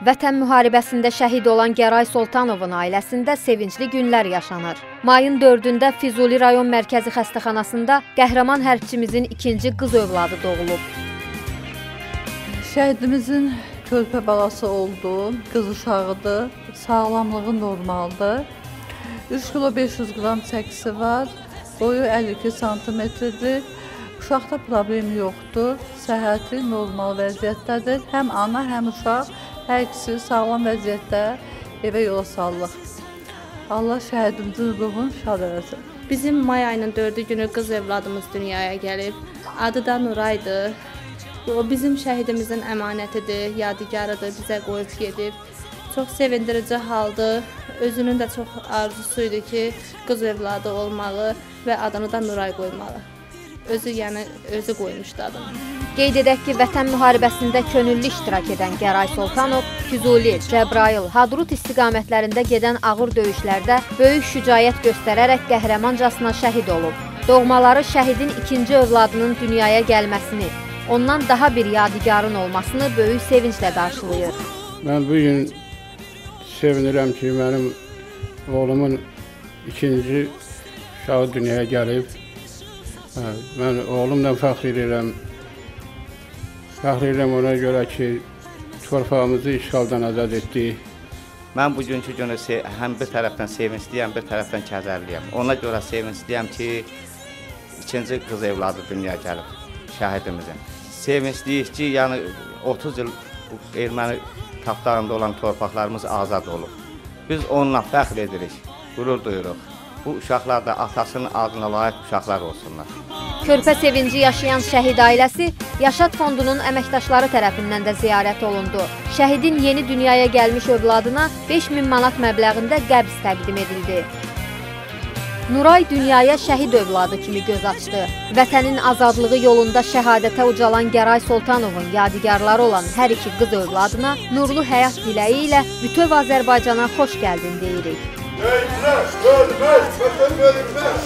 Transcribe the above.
Vətən müharibəsində şəhid olan Gəray Soltanovun ailəsində sevincli günlər yaşanır. Mayın 4-də Füzuli rayon mərkəzi xəstəxanasında qəhrəman hərbçimizin ikinci qız övladı doğulub. Şəhidimizin körpə balası oldu, qız uşağıdır, sağlamlığı normaldır. 3 kilo 500 qram çəkisi var, boyu 52 santimetrdir. Uşaqda problem yoxdur, səhhəti normal vəziyyətdədir. Həm ana, həm uşaq hər ikisi sağlam vəziyyətdə evə yola sallıq. Allah şəhidimizin ruhunu şad eləsin. Bizim may ayının 4-cü günü qız evladımız dünyaya gəlib. Adı da Nuraydır. O bizim şəhidimizin əmanətidir, yadigarıdır, bizə qoyub gedib. Çox sevindirici haldır. Özünün də çox arzusu idi ki, qız evladı olmalı və adını da Nuray qoymalı. Özü yəni özü qoymuşdu adını. Qeyd edək ki, Vətən müharibəsində könüllü iştirak edən Gəray Soltanov Füzuli, Cəbrayıl, Hadrut istiqamətlərində gedən ağır döyüşlərdə böyük şücaət göstərərək qəhrəmancasına şəhid olub. Doğmaları şəhidin ikinci övladının dünyaya gəlməsini, ondan daha bir yadigarın olmasını böyük sevinclə qarşılayır. Mən bu gün sevinirəm ki, mənim oğlumun ikinci uşağı dünyaya gəlib. Hə, Mən oğlumla fəxr edirəm. Fəxr edirəm ona görə ki, torpağımızı işğaldan azad etdi. Mən bugünkü günü həm bir tərəfdən sevincliyəm, bir tərəfdən kədərliyəm. Ona görə sevincliyəm ki, ikinci qız evladı dünyaya gəlib şəhidimizin. Sevincliyik ki, yəni 30 il erməni tapdağında olan torpaqlarımız azad olub. Biz onunla fəxr edirik, qürur duyuruq. Bu uşaqlar da atasının adına layiq uşaqlar olsunlar. Körpə sevinci yaşayan şəhid ailəsi Yaşad Fondunun əməkdaşları tərəfindən də ziyarət olundu. Şəhidin yeni dünyaya gəlmiş övladına 5000 manat məbləğində qəbz təqdim edildi. Nuray dünyaya şəhid övladı kimi göz açdı. Vətənin azadlığı yolunda şəhadətə ucalan Gəray Soltanovun yadigarları olan hər iki qız övladına nurlu həyat diləyi ilə bütöv Azərbaycana xoş gəldin deyirik. Ölmez, ölmez, Meu Deus, meu Deus.